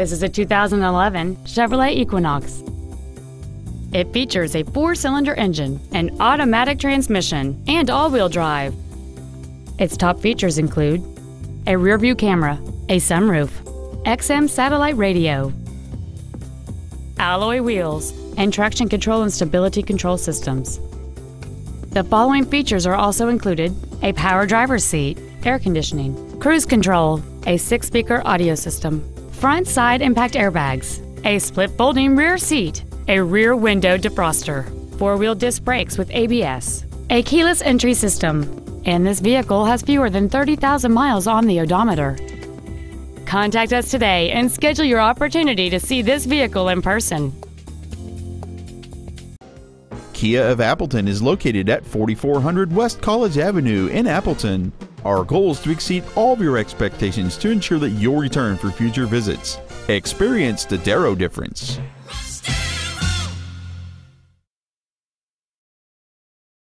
This is a 2011 Chevrolet Equinox. It features a four-cylinder engine, an automatic transmission, and all-wheel drive. Its top features include a rear-view camera, a sunroof, XM satellite radio, alloy wheels, and traction control and stability control systems. The following features are also included a power driver's seat, air conditioning, cruise control, a six speaker audio system, front side impact airbags, a split folding rear seat, a rear window defroster, four wheel disc brakes with ABS, a keyless entry system, and this vehicle has fewer than 30,000 miles on the odometer. Contact us today and schedule your opportunity to see this vehicle in person. Kia of Appleton is located at 4400 West College Avenue in Appleton. Our goal is to exceed all of your expectations to ensure that you'll return for future visits. Experience the Darrow difference.